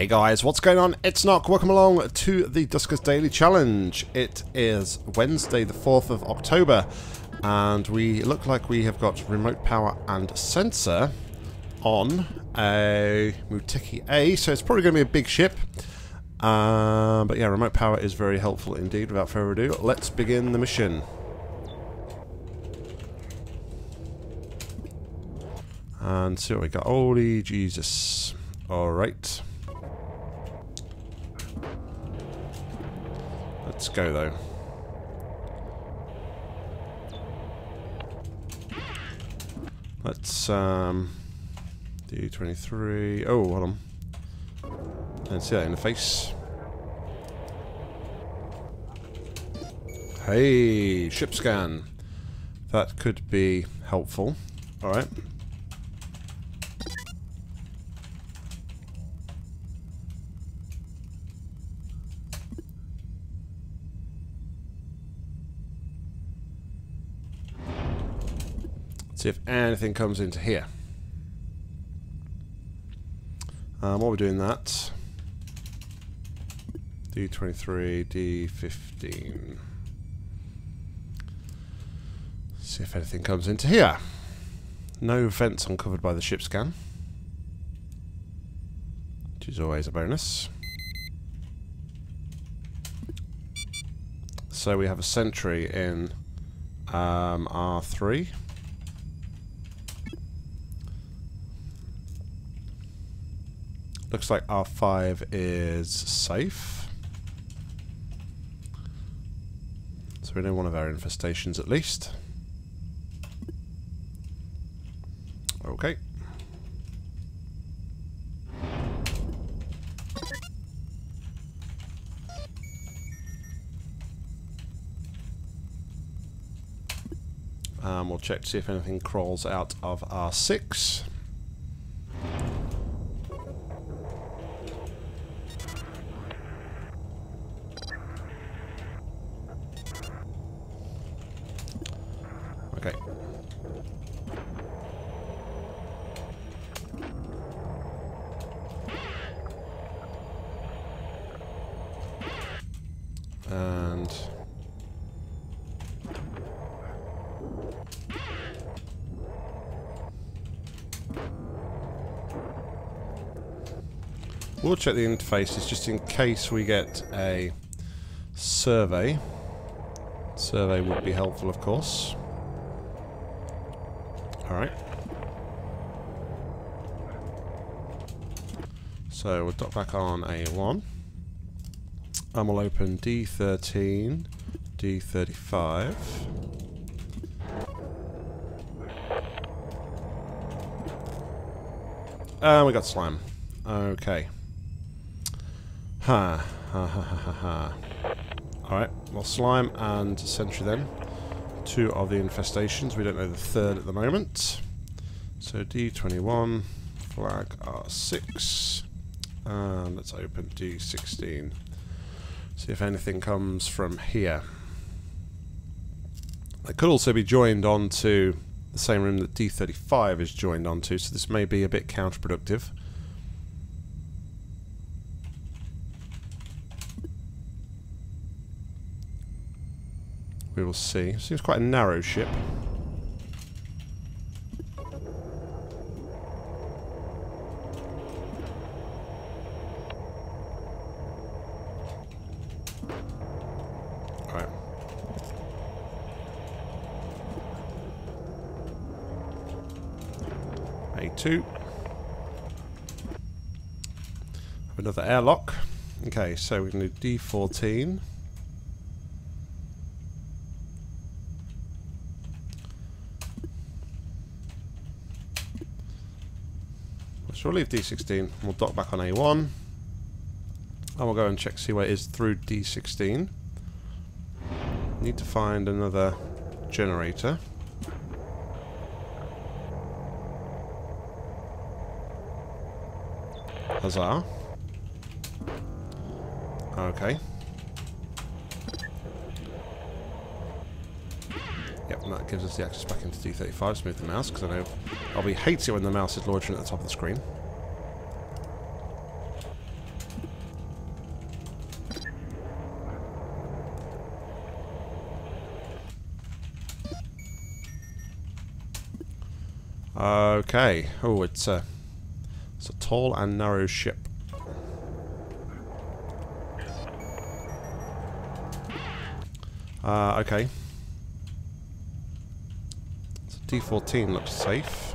Hey guys, what's going on? It's Nock. Welcome along to the Duskers Daily Challenge. It is Wednesday, the 4th of October, and we look like we have got remote power and sensor on a Muteki A, so it's probably going to be a big ship. Um, but yeah, remote power is very helpful indeed. Without further ado, let's begin the mission. And see what we got. Holy Jesus. Alright. Let's go though. Let's um D23. Oh, hold on. And see that in the face. Hey, ship scan. That could be helpful. Alright. See if anything comes into here. Um, while we're doing that, D23, D15. See if anything comes into here. No vents uncovered by the ship scan. Which is always a bonus. So we have a sentry in um, R3. Like R5 is safe. So we know one of our infestations at least. Okay. Um, we'll check to see if anything crawls out of R6. We'll check the interfaces just in case we get a survey. Survey would be helpful, of course. Alright. So we'll dock back on A1. And we'll open D13, D35. And we got slime. Okay. Ha. Ha ha ha. Alright, well slime and sentry then two of the infestations. We don't know the third at the moment. So D21, flag R6, and let's open D16. See if anything comes from here. It could also be joined onto the same room that D35 is joined onto, so this may be a bit counterproductive. We will see. Seems quite a narrow ship. A2. Another airlock. Okay, so we can do D14. We'll leave D16, we'll dock back on A1, and we'll go and check see where it is through D16. Need to find another generator. Huzzah. Okay. Yep, and that gives us the access back into D35. Smooth the mouse, because I know I'll be hates it when the mouse is launching at the top of the screen. Okay. Oh, it's a, it's a tall and narrow ship. Uh, okay. So D14 looks safe.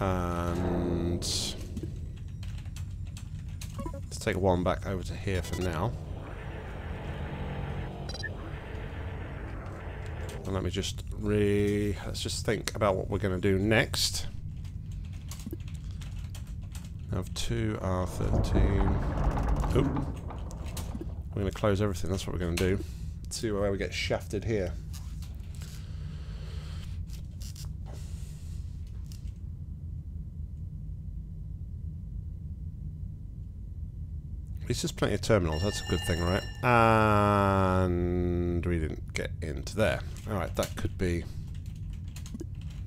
And let's take one back over to here for now. And let me just re... Let's just think about what we're going to do next. I Have 2R13. Oop. We're going to close everything. That's what we're going to do. Let's see where we get shafted here. Least there's plenty of terminals. That's a good thing, right? And we didn't get into there. Alright, that could be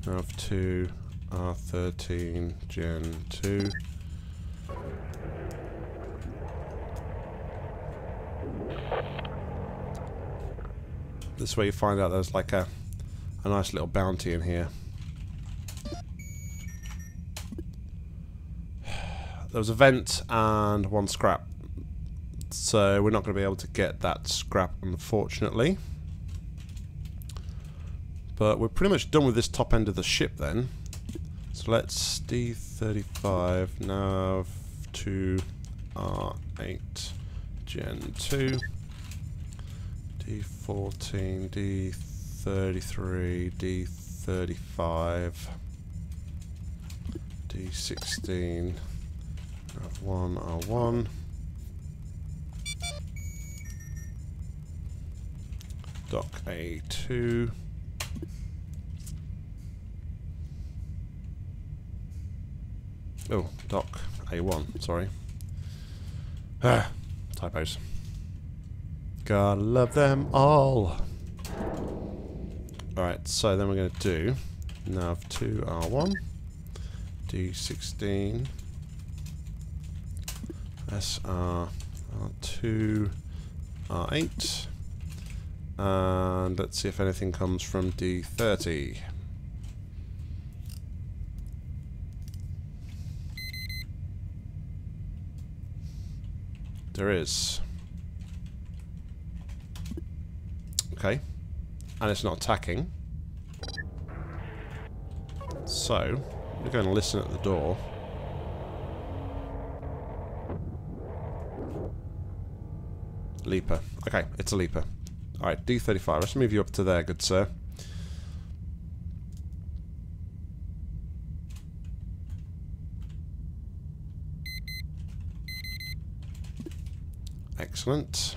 R2, R13, Gen 2. This way you find out there's like a, a nice little bounty in here. There was a vent and one scrap. So we're not going to be able to get that scrap, unfortunately. But we're pretty much done with this top end of the ship then. So let's D35 nav to R8 Gen 2 D14 D33 D35 D16 R1, R1 Dock A2. Oh, dock A1, sorry. Ah, typos. Gotta love them all. Alright, so then we're going to do nav 2 R1, D16, SR R2, R8, and let's see if anything comes from D30. There is. Okay. And it's not attacking. So, we're going to listen at the door. Leaper. Okay, it's a leaper. Alright, D35. Let's move you up to there, good sir. Excellent.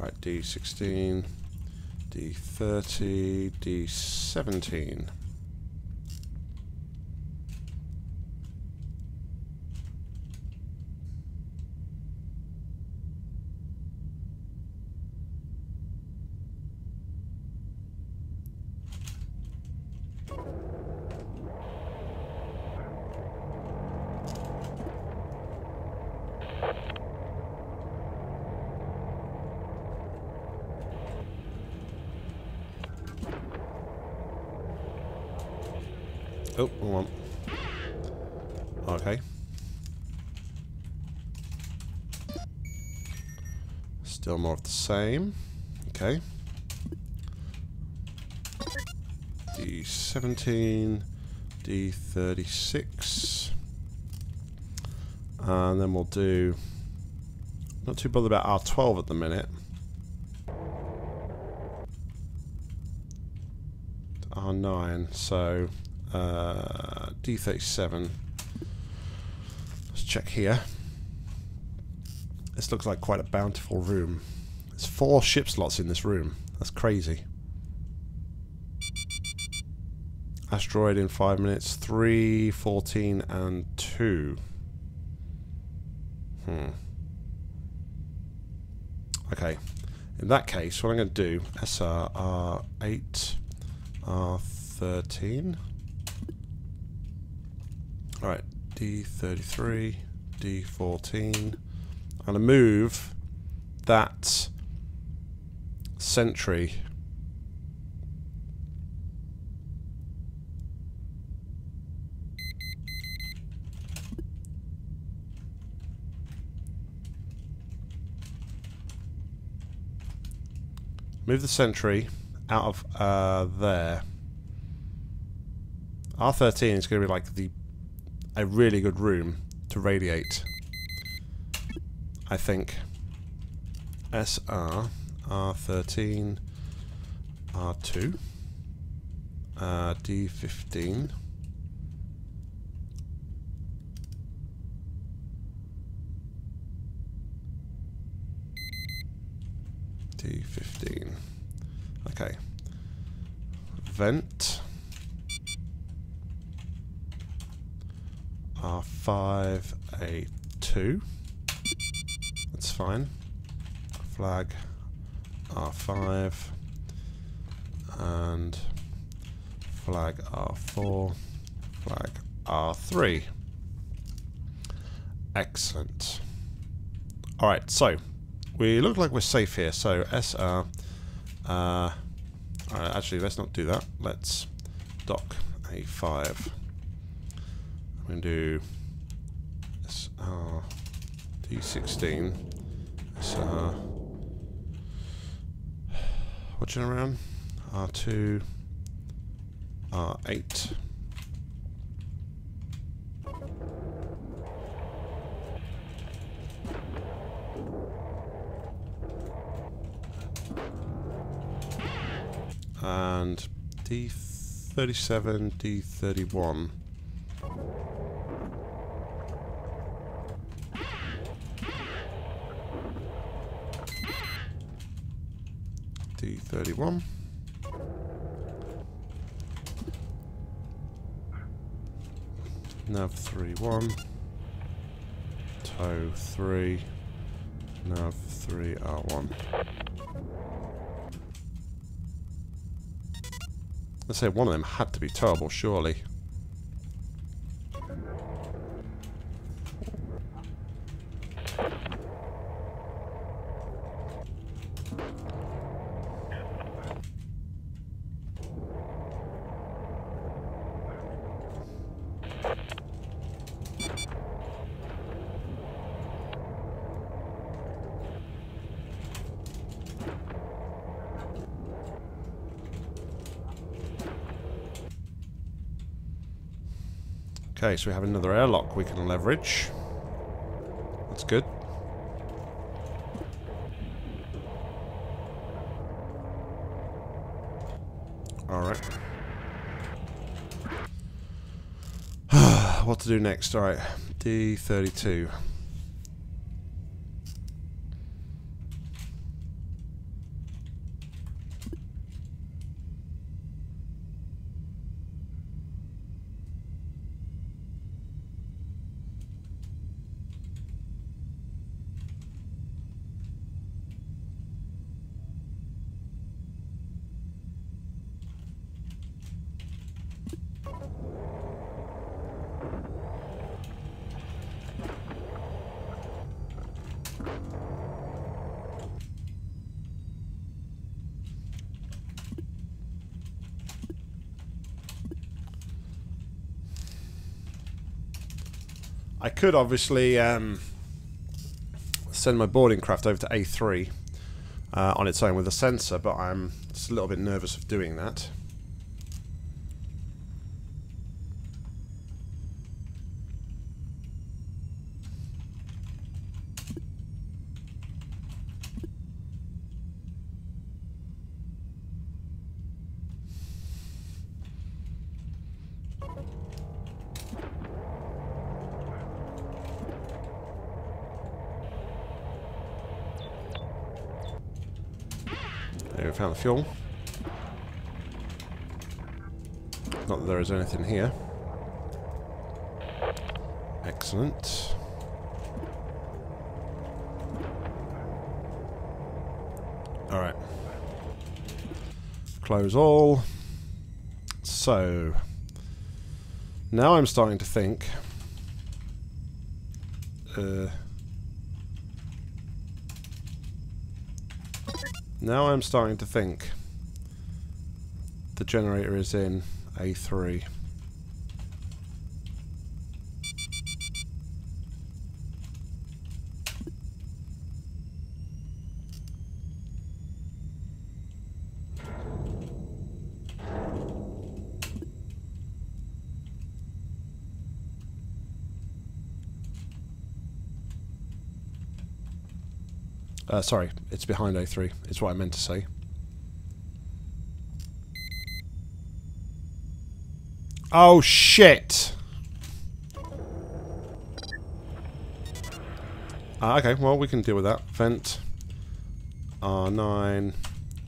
Alright, D16. D30, D17. Oh, hold on. Okay. Still more of the same. Okay. D17, D36. And then we'll do... Not too bothered about R12 at the minute. R9, so uh, D37. Let's check here. This looks like quite a bountiful room. There's four ship slots in this room. That's crazy. Asteroid in five minutes. Three, fourteen, and two. Hmm. Okay. In that case, what I'm going to do, SR R8, R13. Alright, D33, D14. I'm going to move that sentry Move the sentry out of uh, there. R13 is going to be like the a really good room to radiate. I think. SR, R13, R2, uh, D15. D15. Okay. Vent. R5, A2. That's fine. Flag R5 and flag R4, flag R3. Excellent. Alright, so we look like we're safe here. So SR. Uh, Alright, actually, let's not do that. Let's dock A5. I'm going to do SR D16. SR. Watching around. R2. R8. and D37, D31. D31. Nav 3 1. Tow 3. Nav 3 R1. Let's say one of them had to be terrible, surely. Okay, so we have another airlock we can leverage. That's good. Alright. what to do next? Alright, D32. Could obviously um, send my boarding craft over to A3 uh, on its own with a sensor, but I'm just a little bit nervous of doing that. Found the fuel. Not that there is anything here. Excellent. Alright. Close all. So, now I'm starting to think... Uh, now I'm starting to think the generator is in A3. Uh, sorry, it's behind A3, is what I meant to say. Oh, shit! Ah, okay, well, we can deal with that. Vent. R9.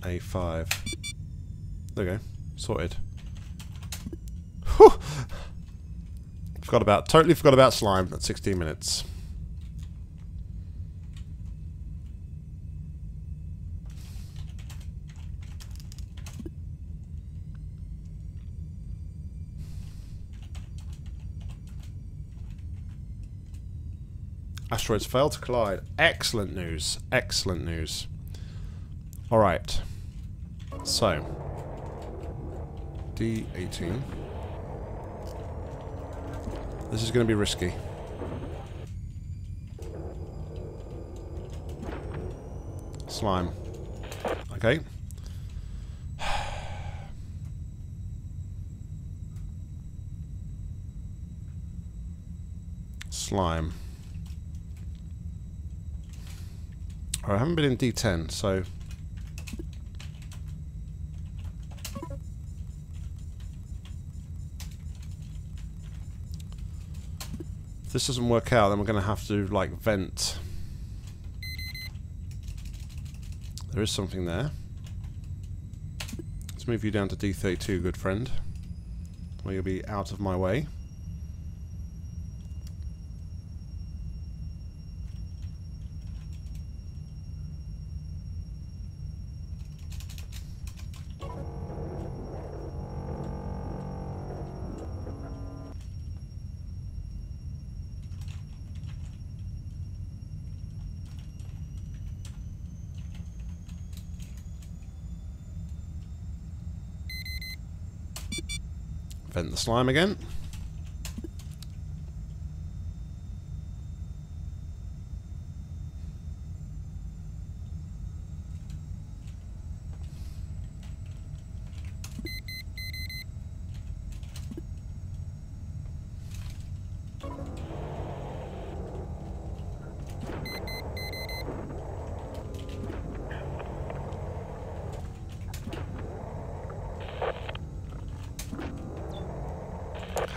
A5. There we go. Sorted. Whew! Forgot about, totally forgot about slime at 16 minutes. Asteroids failed to collide. Excellent news. Excellent news. Alright. So. D18. This is going to be risky. Slime. Okay. Slime. I haven't been in D10, so... If this doesn't work out, then we're going to have to, like, vent. There is something there. Let's move you down to D32, good friend. Where you'll be out of my way. Vent the slime again.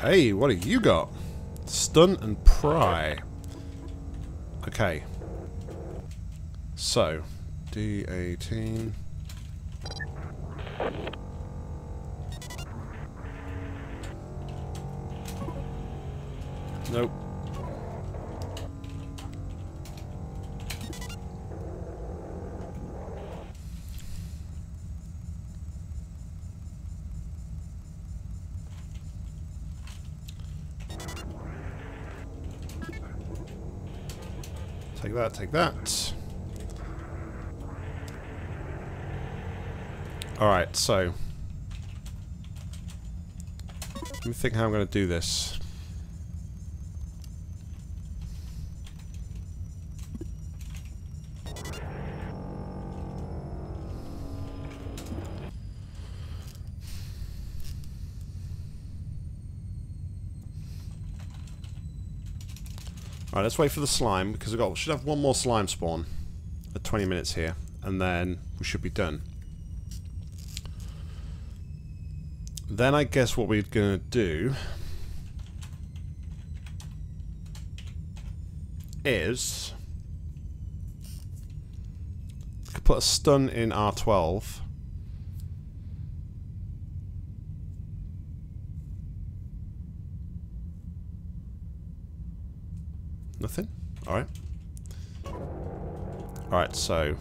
Hey, what have you got? Stun and pry. Okay. So, D18. Nope. That, take that. Alright, so... Let me think how I'm going to do this. Alright, let's wait for the slime, because we've got, we should have one more slime spawn at 20 minutes here, and then we should be done. Then I guess what we're going to do is put a stun in R12 Nothing? Alright. Alright, so...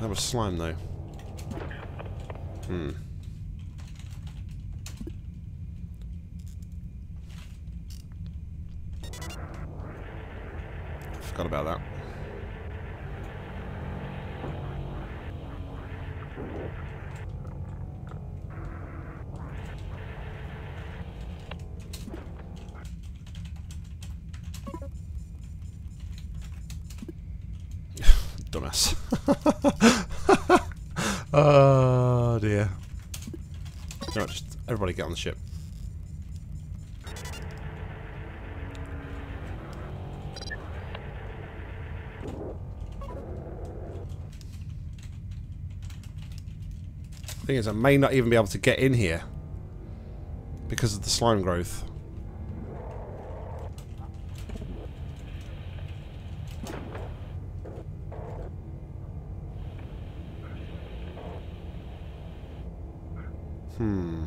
That was slime, though. Hmm. Forgot about that. Dumbass. oh dear. Just everybody get on the ship. Thing is, I may not even be able to get in here because of the slime growth. Hmm.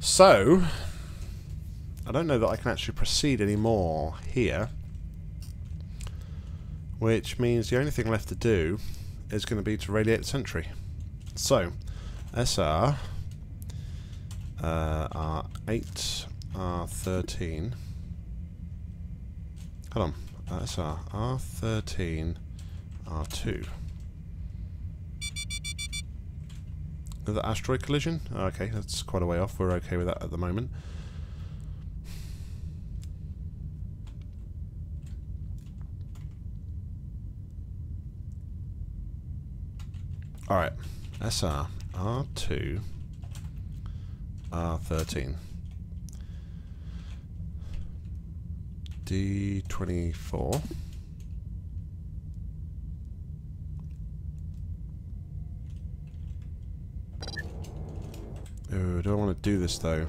So, I don't know that I can actually proceed anymore here. Which means the only thing left to do is going to be to radiate the sentry. So, SR uh, R8, R13. Hold on. Uh, SR R13, R2. Another asteroid collision? Okay, that's quite a way off. We're okay with that at the moment. Alright. SR R2 R13 D24 Oh, do I want to do this though?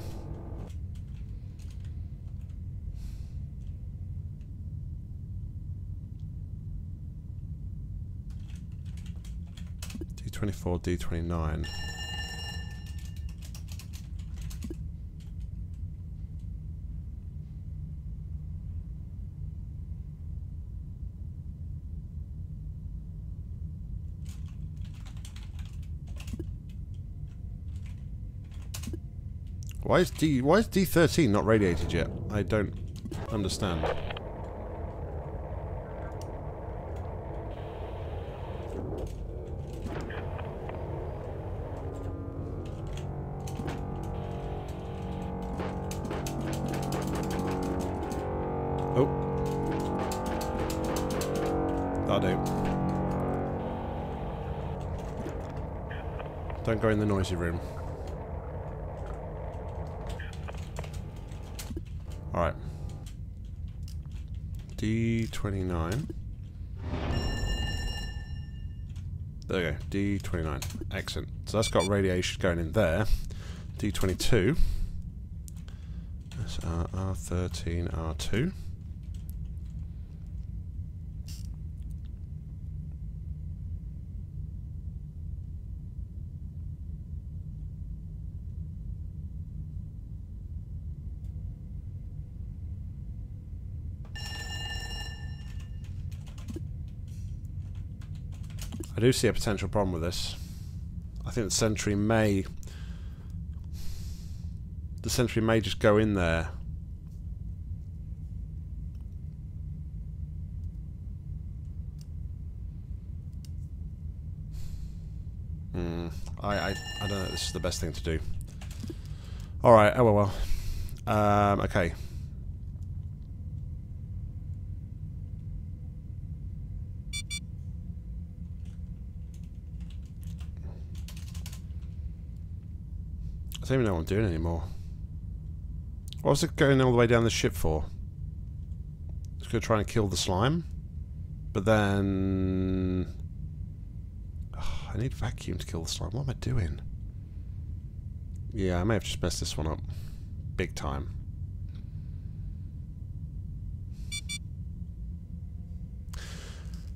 D24, D29. Why is D why is D13 not radiated yet? I don't understand. That'll do. Don't go in the noisy room. Alright. D29. There we go, D29. Excellent. So that's got radiation going in there. D22. That's R R13, R2. I do see a potential problem with this. I think the sentry may... The sentry may just go in there. Hmm. I, I, I don't know this is the best thing to do. Alright, oh well well. Um, okay. I don't even know what I'm doing anymore. What was it going all the way down the ship for? Going to try and kill the slime. But then... Oh, I need vacuum to kill the slime. What am I doing? Yeah, I may have just messed this one up. big time.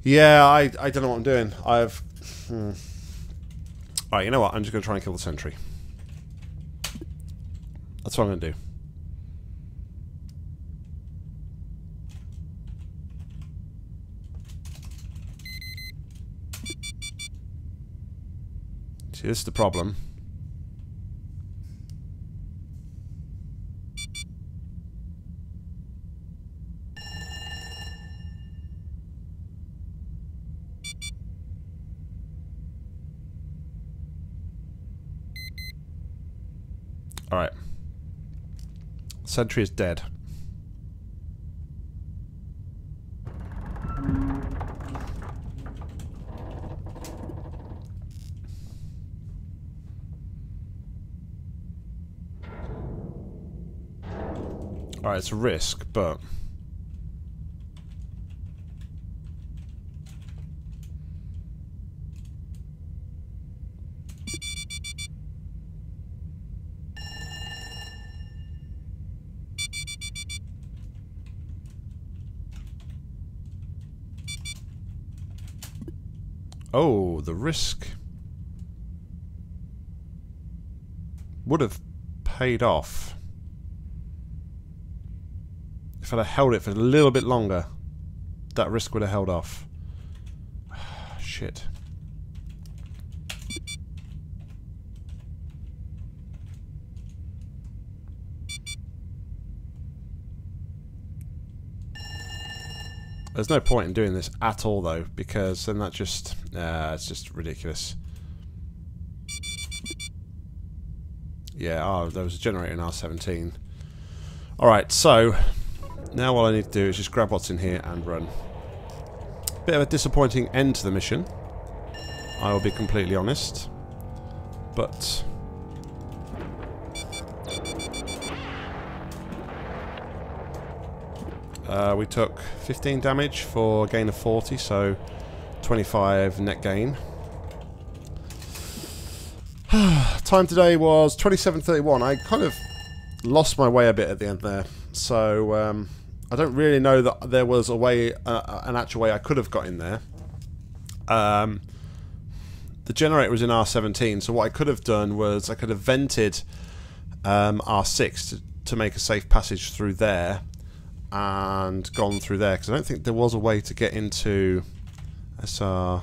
Yeah, I, I don't know what I'm doing. I've... Hmm. Alright, you know what? I'm just going to try and kill the sentry. That's what I'm going to do. See, this is the problem. Alright. Sentry is dead. Alright, it's a risk, but... Oh, the risk would have paid off if I'd have held it for a little bit longer. That risk would have held off. Shit. There's no point in doing this at all, though, because then that just... Uh, it's just ridiculous. Yeah, oh, there was a generator in R17. Alright, so... Now all I need to do is just grab what's in here and run. Bit of a disappointing end to the mission. I will be completely honest. But... Uh, we took 15 damage for a gain of 40, so 25 net gain. Time today was 27.31. I kind of lost my way a bit at the end there. So, um, I don't really know that there was a way, uh, an actual way I could have got in there. Um, the generator was in R17, so what I could have done was I could have vented um, R6 to, to make a safe passage through there and gone through there because I don't think there was a way to get into SR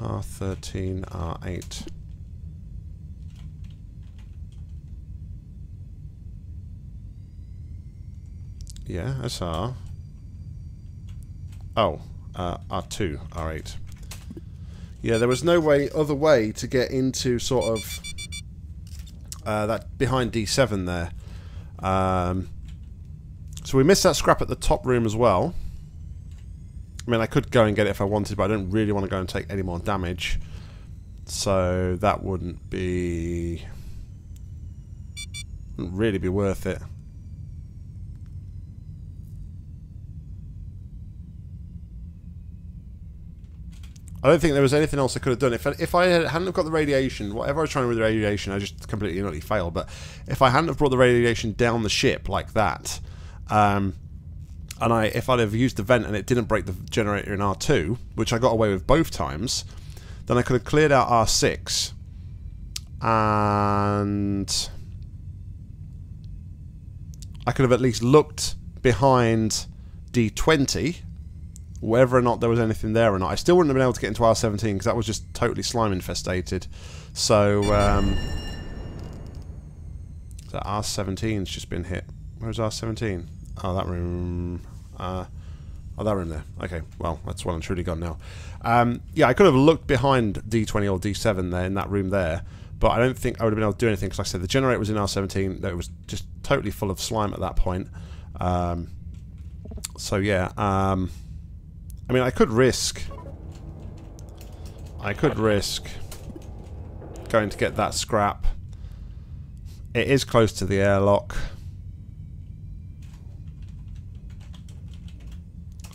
R13 R8 yeah SR oh uh, R2 R8 yeah there was no way other way to get into sort of uh, that behind D7 there. Um, so we missed that scrap at the top room as well. I mean, I could go and get it if I wanted, but I don't really want to go and take any more damage. So that wouldn't be... Wouldn't really be worth it. I don't think there was anything else I could have done. If I, if I hadn't have got the radiation, whatever I was trying with the radiation, I just completely and utterly failed. But if I hadn't have brought the radiation down the ship like that, um, and I, if I'd have used the vent and it didn't break the generator in R2, which I got away with both times, then I could have cleared out R6 and I could have at least looked behind D20 whether or not there was anything there or not. I still wouldn't have been able to get into R17 because that was just totally slime infestated. So, um, so R17's just been hit. Where's R17? Oh, that room. Uh, oh, that room there. Okay, well, that's well and truly gone now. Um, yeah, I could have looked behind D20 or D7 there in that room there, but I don't think I would have been able to do anything because, like I said, the generator was in R17. That was just totally full of slime at that point. Um, so yeah, um, I mean, I could risk. I could risk going to get that scrap. It is close to the airlock.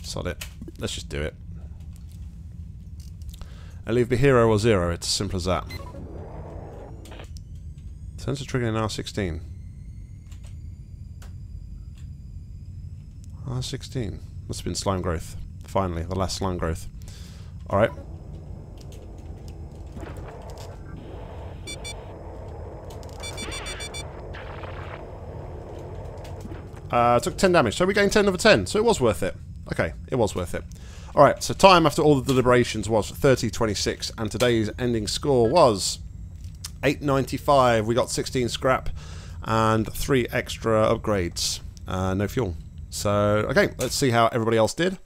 Sod it. Let's just do it. I leave the hero or zero. It's as simple as that. Sensor trigger in R16. R16. Must have been slime growth. Finally, the last slime growth. Alright. Uh, took 10 damage, so we gained 10 over 10, so it was worth it. Okay, it was worth it. Alright, so time after all the deliberations was 30-26, and today's ending score was 895. We got 16 scrap and 3 extra upgrades. Uh, no fuel. So, okay, let's see how everybody else did.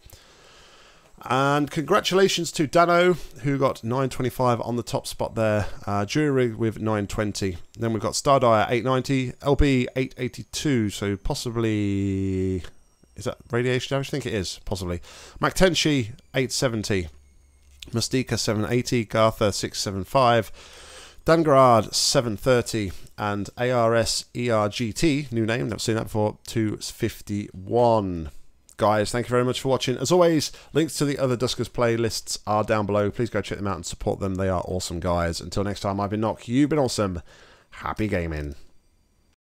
And congratulations to Dano, who got 925 on the top spot there. Uh, Jury with 920. Then we've got Stardire 890, LB 882, so possibly... Is that radiation damage? I think it is, possibly. Mactenshi 870. Mustika 780, Gartha 675. Dangarad 730 and ARS ERGT, new name, never seen that before, 251 guys, thank you very much for watching. As always, links to the other Duskers playlists are down below. Please go check them out and support them. They are awesome guys. Until next time, I've been Nock. You've been awesome. Happy gaming.